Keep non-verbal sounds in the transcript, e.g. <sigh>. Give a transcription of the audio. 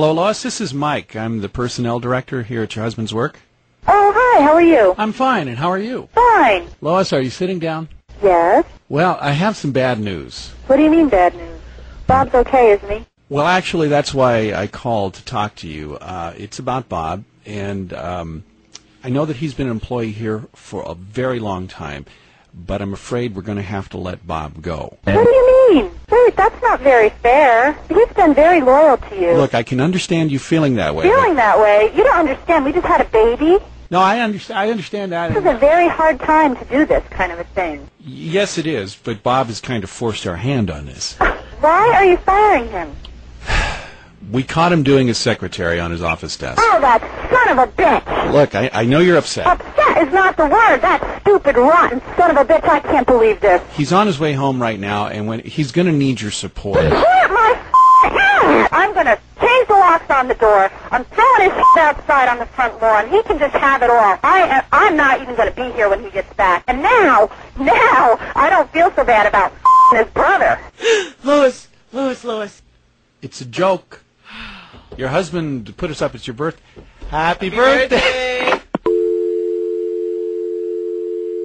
Hello, Lois. This is Mike. I'm the personnel director here at your husband's work. Oh, hi, how are you? I'm fine, and how are you? Fine. Lois, are you sitting down? Yes? Well, I have some bad news. What do you mean bad news? Bob's okay, isn't he? Well, actually, that's why I called to talk to you. Uh, it's about Bob, and um, I know that he's been an employee here for a very long time, but I'm afraid we're going to have to let Bob go. What do you mean? That's not very fair. He's been very loyal to you. Look, I can understand you feeling that way. Feeling that way, you don't understand. We just had a baby. No, I understand. I understand that. This is a very hard time to do this kind of a thing. Yes, it is, but Bob has kind of forced our hand on this. <laughs> Why are you firing him? We caught him doing his secretary on his office desk. Oh, that son of a bitch! Look, I, I know you're upset. Upset is not the word. That stupid, rotten son of a bitch. I can't believe this. He's on his way home right now, and when he's going to need your support. Put my f- hand! I'm gonna change the locks on the door. I'm throwing his shit outside on the front lawn. He can just have it all. I am, I'm not even gonna be here when he gets back. And now, now, I don't feel so bad about f- his brother. <gasps> Lois, Lois, Lois. It's a joke. Your husband put us up. It's your birthday. Happy birthday!